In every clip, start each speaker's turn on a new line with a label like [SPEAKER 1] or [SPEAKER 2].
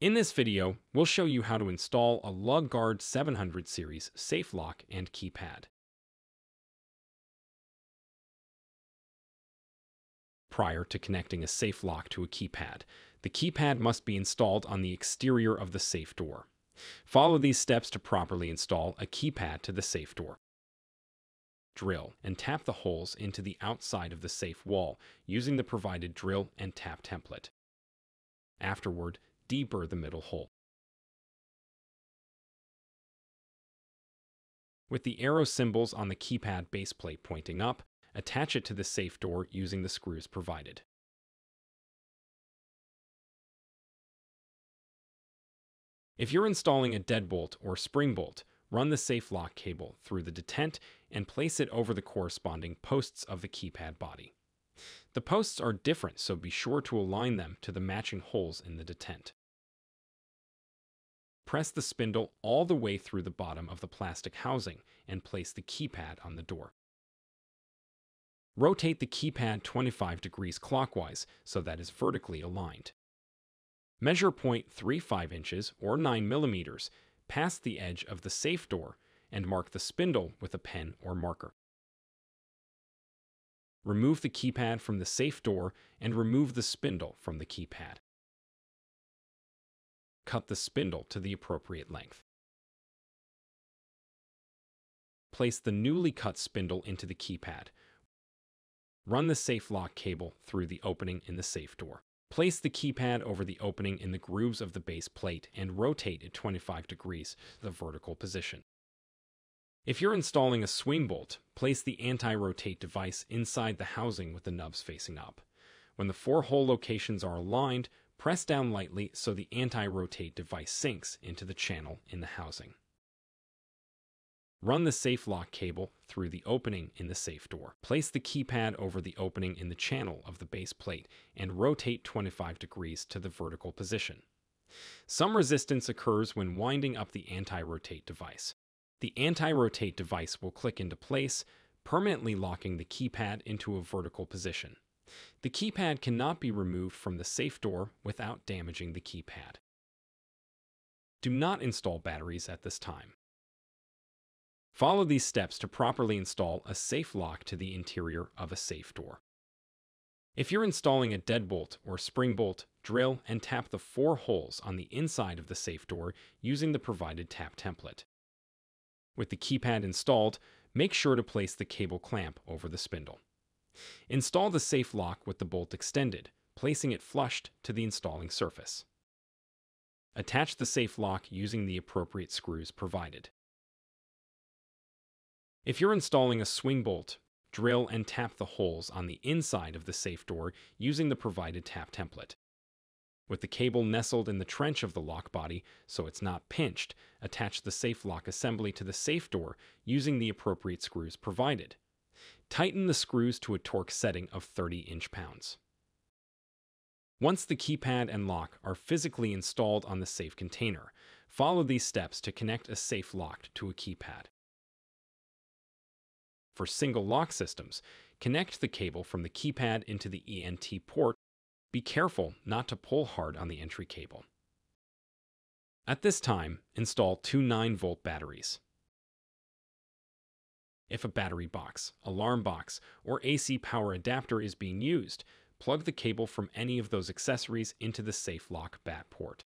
[SPEAKER 1] In this video, we'll show you how to install a LA GARD 700 series safe lock and keypad. Prior to connecting a safe lock to a keypad, the keypad must be installed on the exterior of the safe door. Follow these steps to properly install a keypad to the safe door. Drill and tap the holes into the outside of the safe wall using the provided drill and tap template. Afterward, deeper the middle hole. With the arrow symbols on the keypad base plate pointing up, attach it to the safe door using the screws provided. If you're installing a deadbolt or spring bolt, run the safe lock cable through the detent and place it over the corresponding posts of the keypad body. The posts are different, so be sure to align them to the matching holes in the detent. Press the spindle all the way through the bottom of the plastic housing and place the keypad on the door. Rotate the keypad 25 degrees clockwise so that it's vertically aligned. Measure 0.35 inches or 9 millimeters past the edge of the safe door and mark the spindle with a pen or marker. Remove the keypad from the safe door and remove the spindle from the keypad cut the spindle to the appropriate length. Place the newly cut spindle into the keypad. Run the safe lock cable through the opening in the safe door. Place the keypad over the opening in the grooves of the base plate and rotate it 25 degrees to the vertical position. If you're installing a swing bolt, place the anti-rotate device inside the housing with the nubs facing up. When the four hole locations are aligned, Press down lightly so the anti-rotate device sinks into the channel in the housing. Run the safe lock cable through the opening in the safe door. Place the keypad over the opening in the channel of the base plate and rotate 25 degrees to the vertical position. Some resistance occurs when winding up the anti-rotate device. The anti-rotate device will click into place, permanently locking the keypad into a vertical position. The keypad cannot be removed from the safe door without damaging the keypad. Do not install batteries at this time. Follow these steps to properly install a safe lock to the interior of a safe door. If you're installing a deadbolt or spring bolt, drill and tap the four holes on the inside of the safe door using the provided tap template. With the keypad installed, make sure to place the cable clamp over the spindle. Install the safe lock with the bolt extended, placing it flushed to the installing surface. Attach the safe lock using the appropriate screws provided. If you're installing a swing bolt, drill and tap the holes on the inside of the safe door using the provided tap template. With the cable nestled in the trench of the lock body so it's not pinched, attach the safe lock assembly to the safe door using the appropriate screws provided. Tighten the screws to a torque setting of 30 inch-pounds. Once the keypad and lock are physically installed on the safe container, follow these steps to connect a safe lock to a keypad. For single lock systems, connect the cable from the keypad into the ENT port. Be careful not to pull hard on the entry cable. At this time, install two 9-volt batteries. If a battery box, alarm box, or AC power adapter is being used, plug the cable from any of those accessories into the safe lock bat port.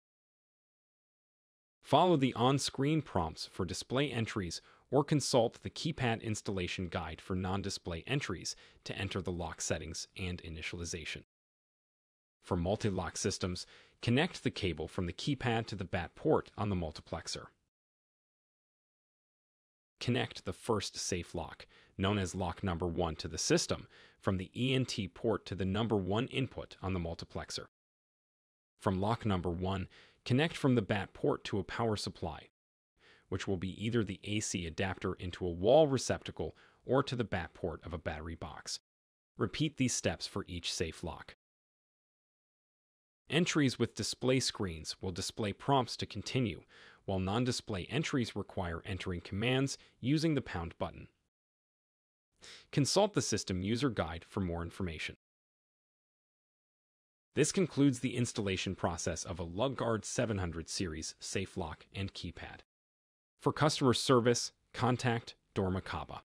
[SPEAKER 1] Follow the on-screen prompts for display entries or consult the keypad installation guide for non-display entries to enter the lock settings and initialization. For multi-lock systems, connect the cable from the keypad to the BAT port on the multiplexer. Connect the first safe lock, known as lock number 1 to the system, from the ENT port to the number 1 input on the multiplexer. From lock number 1, connect from the BAT port to a power supply, which will be either the AC adapter into a wall receptacle or to the BAT port of a battery box. Repeat these steps for each safe lock. Entries with display screens will display prompts to continue, while non-display entries require entering commands using the pound button. Consult the system user guide for more information. This concludes the installation process of a LA GARD 700 series safe lock and keypad. For customer service, contact Dormakaba.